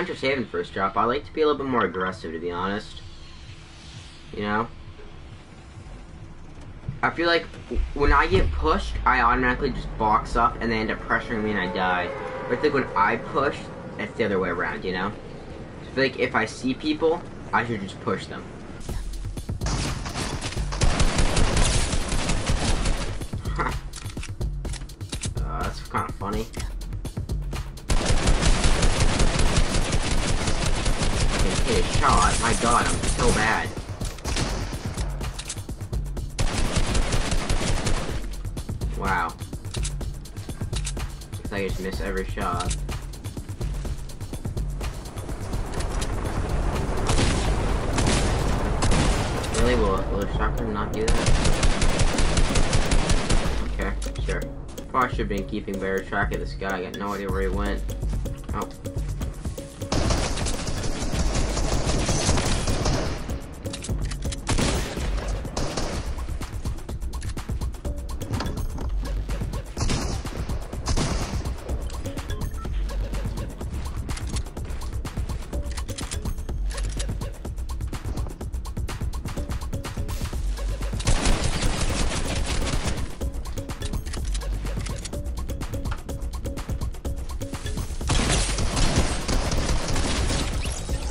punch or save in first drop. I like to be a little bit more aggressive, to be honest. You know? I feel like when I get pushed, I automatically just box up and they end up pressuring me and I die. But I think when I push, it's the other way around, you know? I feel like if I see people, I should just push them. uh, that's kind of funny. Shot. My god, I'm so bad. Wow. Looks like I just miss every shot. Really? Will, will a shotgun not do that? Okay, sure. Probably should have been keeping better track of this guy. I got no idea where he went. Oh.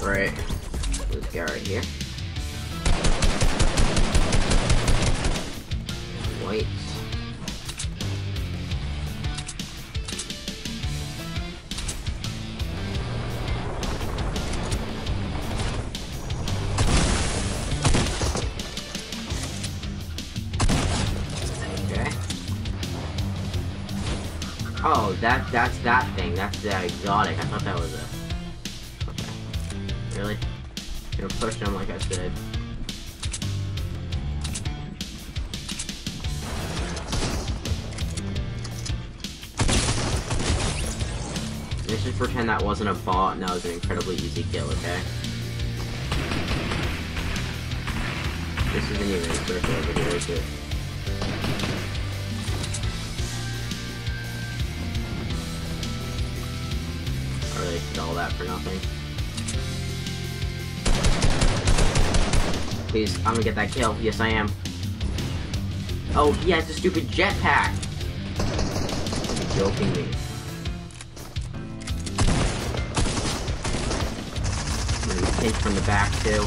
Right. This guy right here. White. Oh, that that's that thing. That's the exotic. I thought that was a Really? Gonna push him like I said. Let's just pretend that wasn't a bot and that was an incredibly easy kill, okay? This isn't even a circle over here, is it? I really did all that for nothing. Please, I'm gonna get that kill. Yes, I am. Oh, he has a stupid jetpack. Joking me. Pinched from the back too.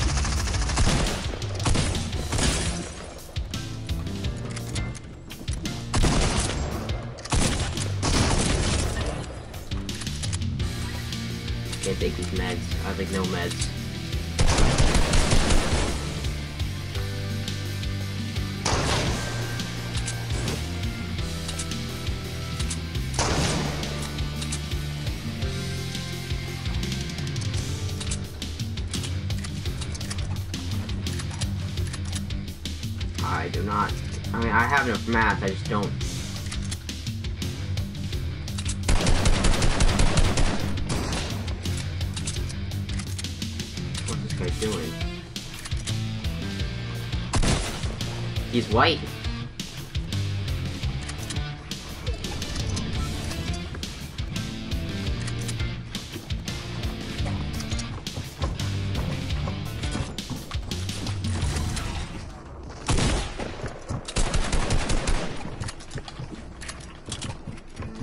Can't take these meds. I have like no meds. I do not. I mean, I have enough math, I just don't. What's this guy doing? He's white.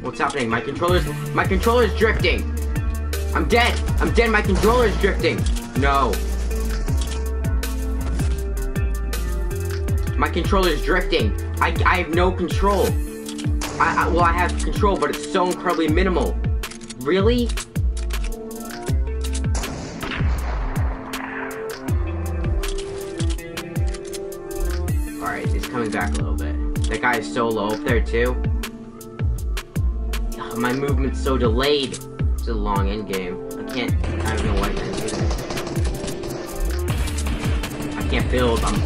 What's happening? My controller's my controller's drifting. I'm dead. I'm dead. My controller's drifting. No. My controller's drifting. I, I have no control. I, I well I have control, but it's so incredibly minimal. Really? Alright, it's coming back a little bit. That guy is so low up there too. My movement's so delayed. It's a long end game. I can't. I have no white man either. I can't build. I'm.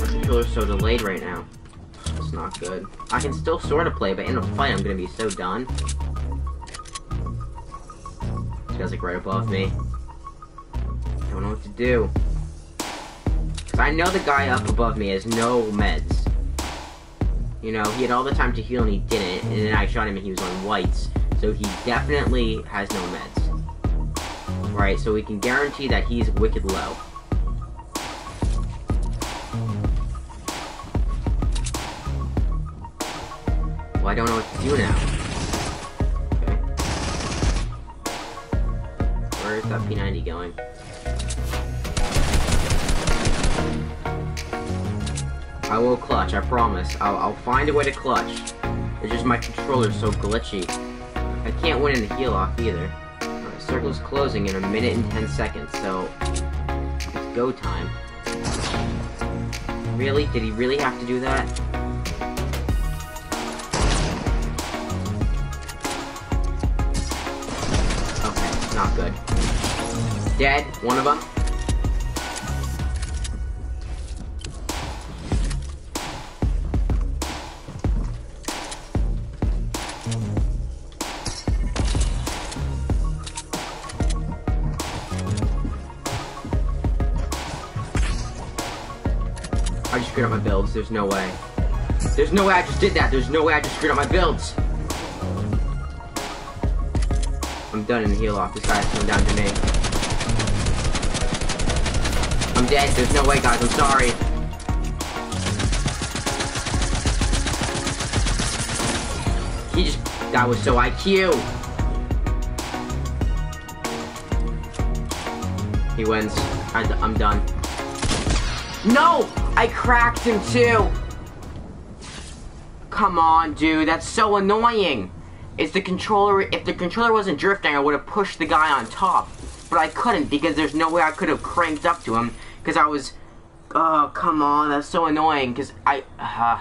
My controller's so delayed right now. It's not good. I can still sort of play, but in a fight, I'm gonna be so done. This guy's like right above me. I don't know what to do. Cause I know the guy up above me has no meds. You know, he had all the time to heal and he didn't, and then I shot him and he was on whites. So he definitely has no meds. Right, so we can guarantee that he's wicked low. Well, I don't know what to do now. Okay. Where's that P90 going? I will clutch, I promise. I'll, I'll find a way to clutch. It's just my controller's so glitchy. I can't win in the heal off either. Right, circle's closing in a minute and 10 seconds, so it's go time. Really? Did he really have to do that? Okay, not good. Dead, one of them. Screwed up my builds. There's no way. There's no way I just did that. There's no way I just screwed up my builds. I'm done in the heal off. This guy's coming down to me. I'm dead. There's no way, guys. I'm sorry. He just... That was so IQ. He wins. I, I'm done. No! I cracked him too! Come on, dude, that's so annoying! It's the controller, if the controller wasn't drifting, I would have pushed the guy on top. But I couldn't, because there's no way I could have cranked up to him, because I was... Oh, come on, that's so annoying, because I... Uh.